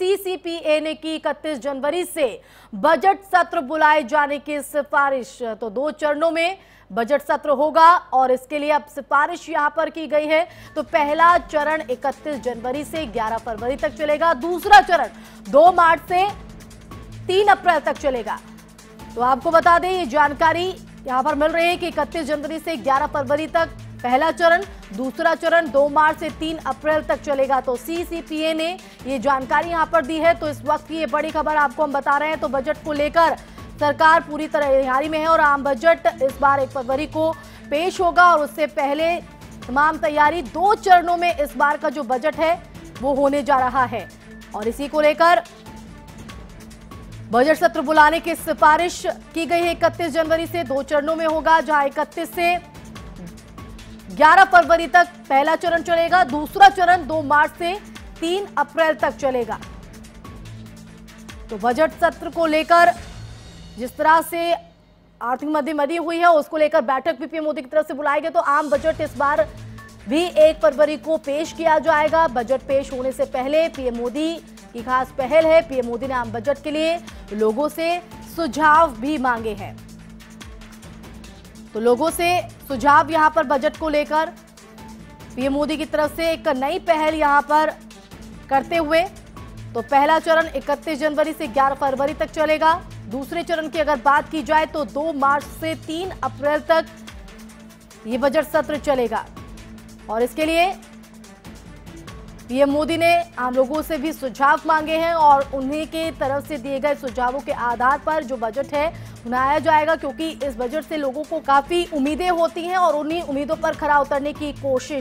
CCPA ने की 31 जनवरी से बजट सत्र बुलाए जाने की सिफारिश। तो दो चरणों में बजट सत्र होगा और इसके लिए अब सिफारिश यहाँ पर की गई है। तो पहला चरण 31 जनवरी से 11 फरवरी तक चलेगा। दूसरा चरण 2 मार्च से 3 अप्रैल तक चलेगा। तो आपको बता दें, ये जानकारी यहाँ पर मिल रही है कि इकतीस जनवरी से 11 फरवरी तक पहला चरण, दूसरा चरण 2 मार्च से 3 अप्रैल तक चलेगा। तो सीसीपीए ने ये जानकारी यहाँ पर दी है। तो इस वक्त की ये बड़ी खबर आपको हम बता रहे हैं। तो बजट को लेकर सरकार पूरी तरह तैयारी में है और आम बजट इस बार एक फरवरी को पेश होगा और उससे पहले तमाम तैयारी दो चरणों में इस बार का जो बजट है, वो होने जा रहा है। और इसी को लेकर बजट सत्र बुलाने की सिफारिश की गई है। इकतीस जनवरी से दो चरणों में होगा, जहाँ इकतीस से 11 फरवरी तक पहला चरण चलेगा, दूसरा चरण 2 मार्च से 3 अप्रैल तक चलेगा। तो बजट सत्र को लेकर जिस तरह से आर्थिक मध्य मरी हुई है, उसको लेकर बैठक भी पीएम मोदी की तरफ़ से बुलाई गई तो आम बजट इस बार भी एक फरवरी को पेश किया जाएगा। बजट पेश होने से पहले पीएम मोदी की खास पहल है। पीएम मोदी ने आम बजट के लिए लोगों से सुझाव भी मांगे हैं। तो लोगों से सुझाव यहाँ पर बजट को लेकर, पीएम मोदी की तरफ़ से एक नई पहल यहाँ पर करते हुए तो पहला चरण 31 जनवरी से 11 फरवरी तक चलेगा। दूसरे चरण की अगर बात की जाए तो 2 मार्च से 3 अप्रैल तक ये बजट सत्र चलेगा। और इसके लिए पीएम मोदी ने आम लोगों से भी सुझाव मांगे हैं और उन्हीं के तरफ़ से दिए गए सुझावों के आधार पर जो बजट है बनाया जाएगा क्योंकि इस बजट से लोगों को काफ़ी उम्मीदें होती हैं और उन्हीं उम्मीदों पर खरा उतरने की कोशिश